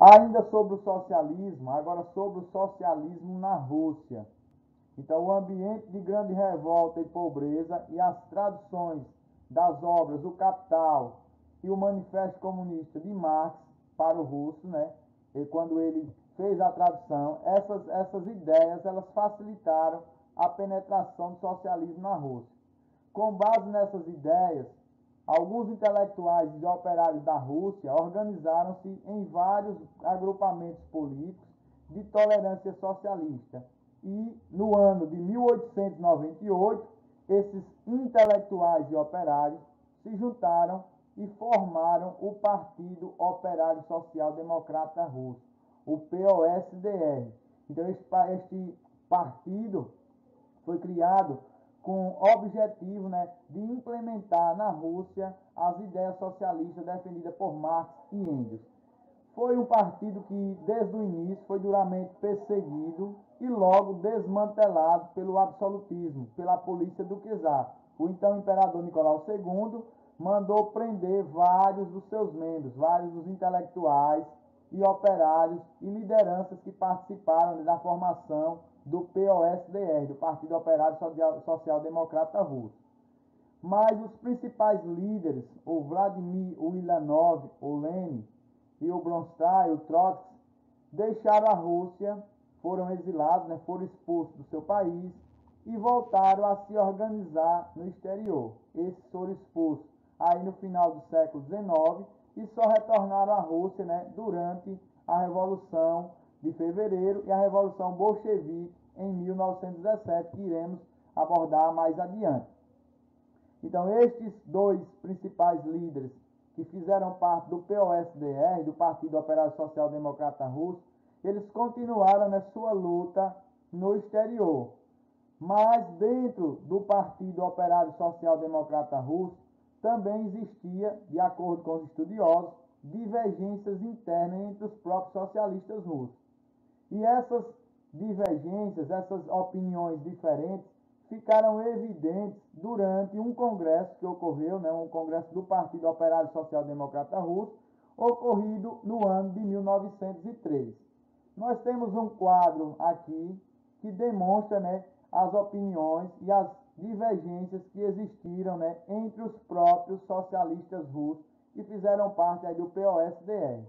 Ainda sobre o socialismo, agora sobre o socialismo na Rússia. Então, o ambiente de grande revolta e pobreza e as traduções das obras O Capital e o Manifesto Comunista de Marx para o russo, né? E quando ele fez a tradução, essas, essas ideias elas facilitaram a penetração do socialismo na Rússia. Com base nessas ideias, alguns intelectuais e operários da Rússia organizaram-se em vários agrupamentos políticos de tolerância socialista. E no ano de 1898, esses intelectuais e operários se juntaram e formaram o Partido Operário Social Democrata Russo, o POSDR. Então, este partido foi criado com objetivo né, de implementar na Rússia as ideias socialistas defendidas por Marx e Engels. Foi um partido que, desde o início, foi duramente perseguido e logo desmantelado pelo absolutismo, pela polícia do czar. O então imperador Nicolau II mandou prender vários dos seus membros, vários dos intelectuais e operários e lideranças que participaram da formação do POSDR, do Partido Operário Social Democrata Russo. Mas os principais líderes, o Vladimir Ulyanov, o Lenin e o Bronstein, o Trotsky, deixaram a Rússia, foram exilados, né, foram expulsos do seu país e voltaram a se organizar no exterior. Esses foram expulsos aí no final do século XIX e só retornaram à Rússia né, durante a Revolução de Fevereiro e a Revolução Bolchevique em 1917, que iremos abordar mais adiante. Então, estes dois principais líderes que fizeram parte do POSDR, do Partido Operário Social Democrata Russo, eles continuaram na sua luta no exterior. Mas dentro do Partido Operário Social Democrata Russo também existia, de acordo com os estudiosos, divergências internas entre os próprios socialistas russos. E essas divergências, essas opiniões diferentes, ficaram evidentes durante um congresso que ocorreu, né, um congresso do Partido Operário Social Democrata Russo, ocorrido no ano de 1903. Nós temos um quadro aqui que demonstra né, as opiniões e as divergências que existiram né, entre os próprios socialistas russos que fizeram parte do POSDR.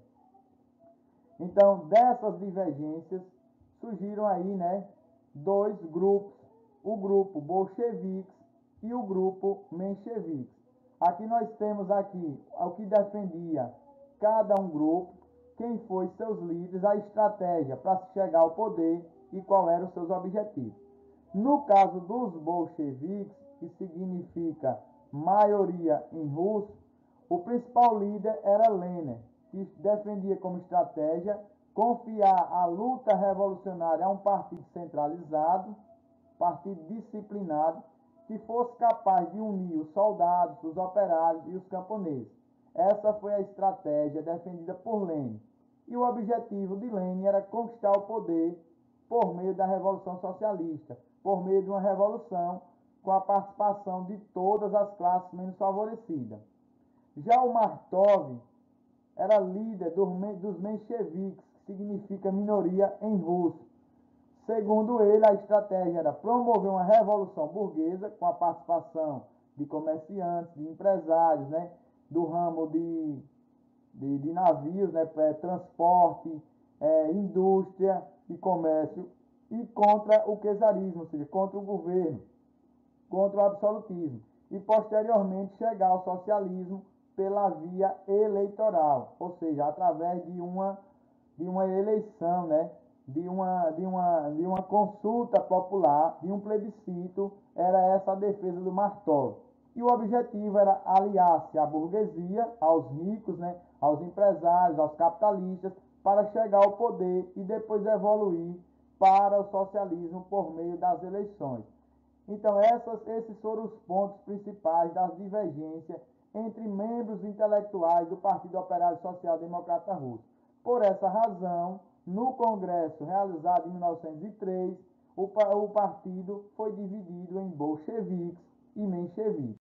Então, dessas divergências, surgiram aí né, dois grupos, o grupo bolcheviques e o grupo mencheviques. Aqui nós temos aqui o que defendia cada um grupo, quem foi seus líderes, a estratégia para chegar ao poder e qual eram os seus objetivos. No caso dos bolcheviques, que significa maioria em russo, o principal líder era Lenin, defendia como estratégia confiar a luta revolucionária a um partido centralizado, partido disciplinado, que fosse capaz de unir os soldados, os operários e os camponeses. Essa foi a estratégia defendida por Lenin. E o objetivo de Lenin era conquistar o poder por meio da Revolução Socialista, por meio de uma revolução com a participação de todas as classes menos favorecidas. Já o Martov era líder dos mencheviques, que significa minoria em russo. Segundo ele, a estratégia era promover uma revolução burguesa com a participação de comerciantes, de empresários, né, do ramo de, de, de navios, né, transporte, é, indústria e comércio e contra o quesarismo, ou seja, contra o governo, contra o absolutismo, e posteriormente chegar ao socialismo pela via eleitoral, ou seja, através de uma, de uma eleição, né? de, uma, de, uma, de uma consulta popular, de um plebiscito, era essa a defesa do Martov. E o objetivo era aliar-se à burguesia, aos ricos, né? aos empresários, aos capitalistas, para chegar ao poder e depois evoluir para o socialismo por meio das eleições. Então, essas, esses foram os pontos principais das divergências entre membros intelectuais do Partido Operário Social Democrata Russo. Por essa razão, no Congresso realizado em 1903, o, o partido foi dividido em bolcheviques e mencheviques.